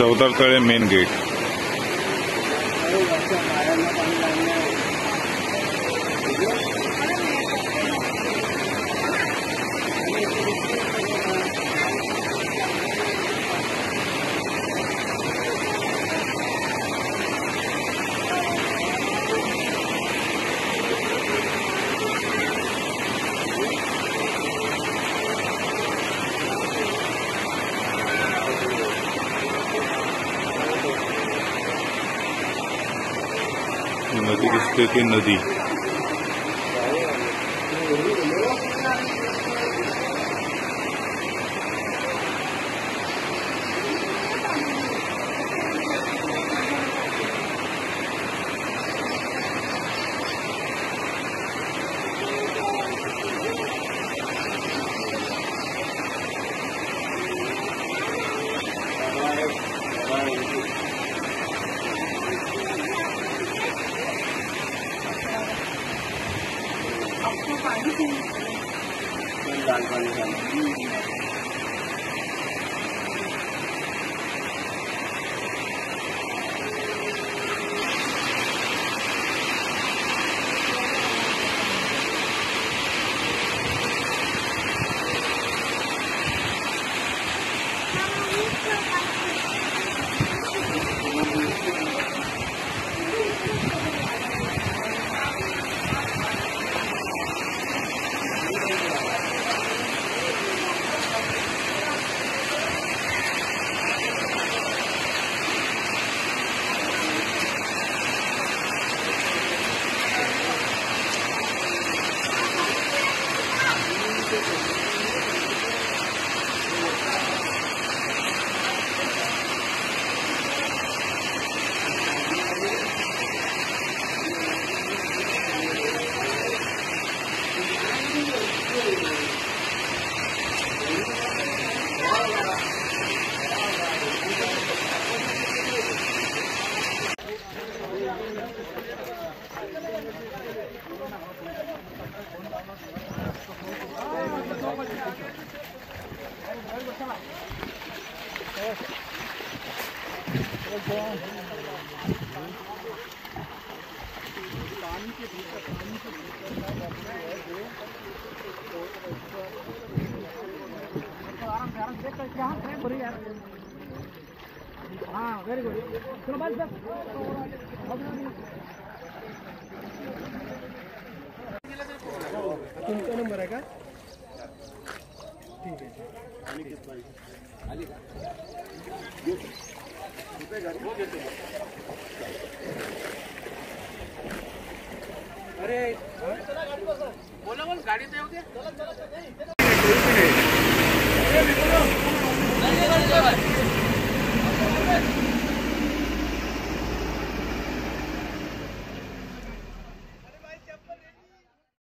चौदर तले main gate नदी किसते नदी। ่ายที่จริการบริการ पानी के भीतर पानी के भीतर आराम से आराम देख कर क्या है बुरी यार। हाँ वेरी गुड सुनो बस बस तुमचा नंबर है का ठीक आहे अरे बोला गाडी येऊ दे